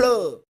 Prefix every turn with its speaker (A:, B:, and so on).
A: hello